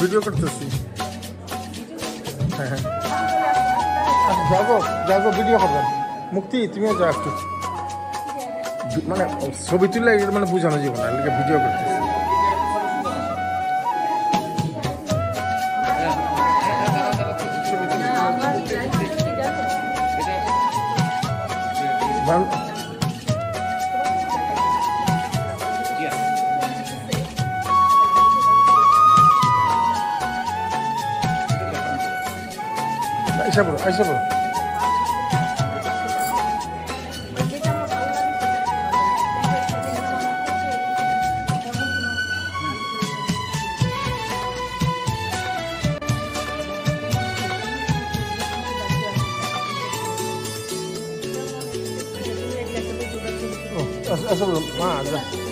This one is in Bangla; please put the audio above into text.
ভিডিও করতেছি। হ্যাঁ হ্যাঁ। যাব যাব ভিডিও করবেন মুক্তি তুমিও যাও একটু। মানে ছবি তুললে মানে বোঝানো যাবে না এদিকে ভিডিও করতেছি। 알샤브로 알샤브로. 어, 알샤브로 많아 앉아